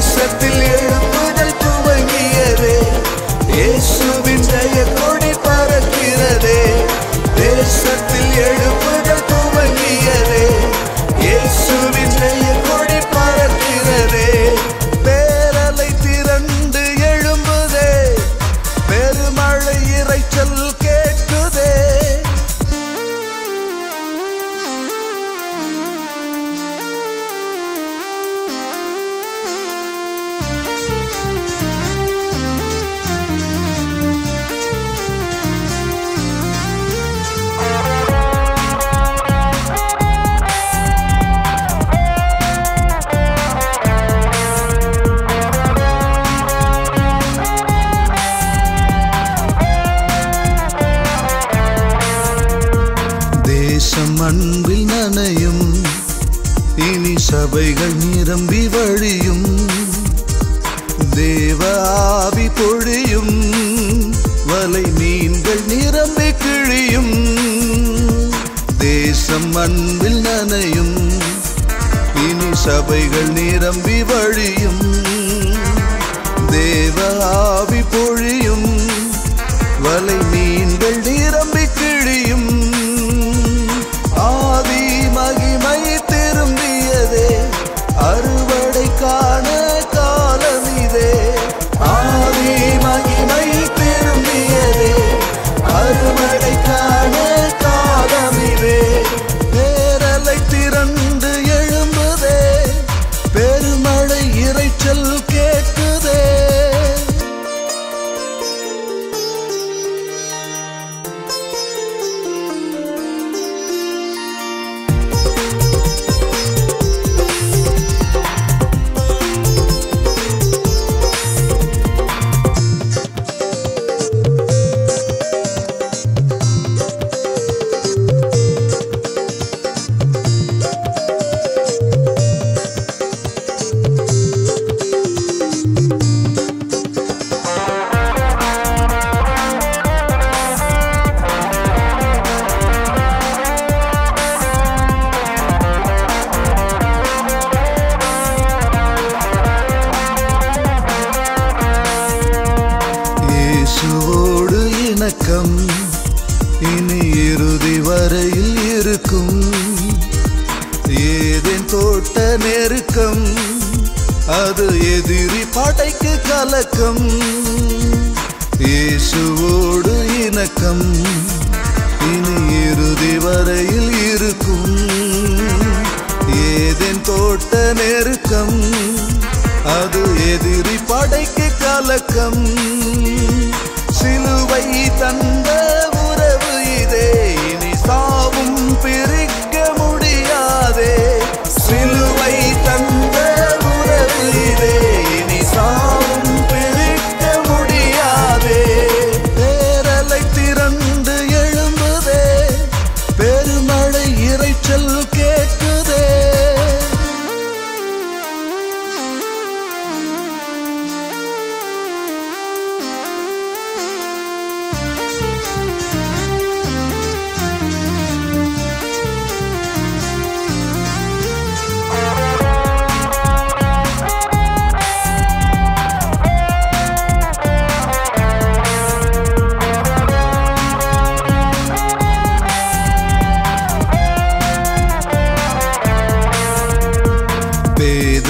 светлее தேவ ஆவி பொழியும் வலை மீன்கள் நிரம்பி கிழியும் தேசம் அன்பில் நனையும் இனி சபைகள் நிரம்பி வழியும். தேவ இனி இறுதி வரையில் இருக்கும். ஏதேன் தோட்ட நெருக்கம் அது எதிரி படைக்கு கலக்கம். இயேசுவோடு இணக்கம் இனி இறுதி வரையில் இருக்கும். ஏதேன் தோட்ட நெருக்கம் அது எதிரி படைக்கு கலக்கம். சிலுவை தந்த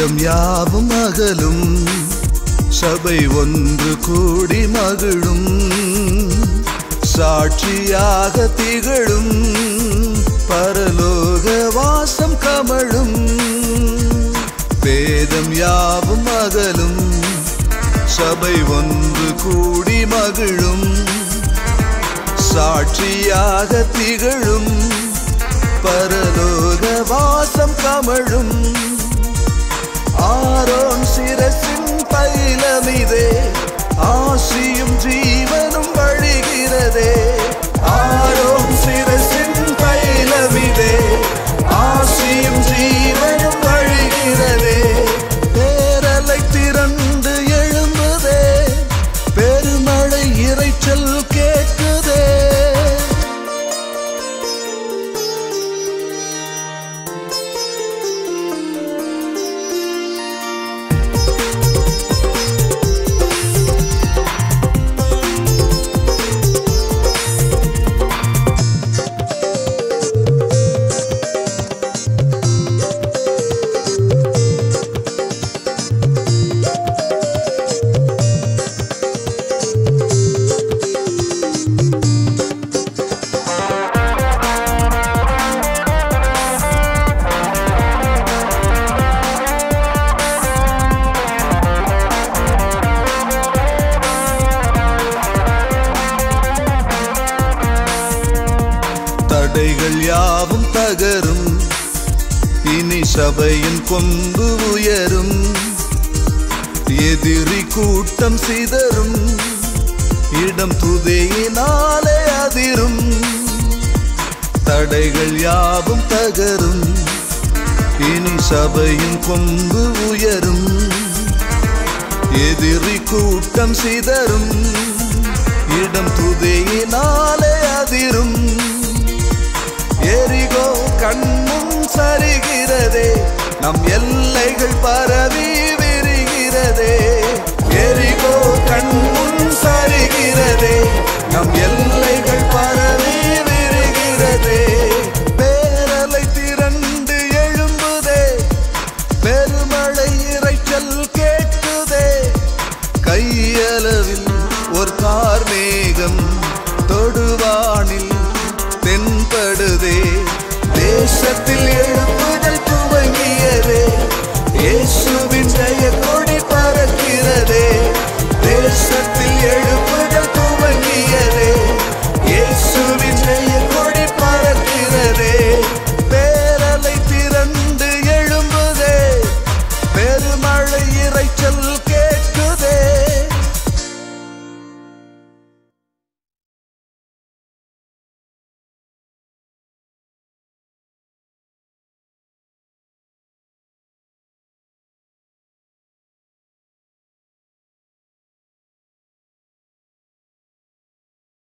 உலகம் யாவும் அகலும் சபை ஒன்று கூடி மகிழும். சாட்சியாக திகழும். பரலோக வாசம் கமழும். வேதம் யாவும் அகலும் சபை ஒன்று கூடி மகிழும். சாட்சியாக திகழும். பரலோக வாசம் கமழும். ஆரோன் சிரசின் தைலமிதே ஆசியும் ஜீ தகரும் இனி சபையின் கொம்பு உயரும். எதிரி கூட்டம் சிதறும். இடம் துதையினாலே அதிரும். தடைகள் யாவும் தகரும். இனி சபையின் கொம்பு உயரும். எதிரி கூட்டம் சிதறும். இடம் துதையினாலே அதிரும். எரிகோ கண்முன் சரிகிறதே. நம் எல்லைகள் பரவி விரிகிறதே. எரிகோ Let's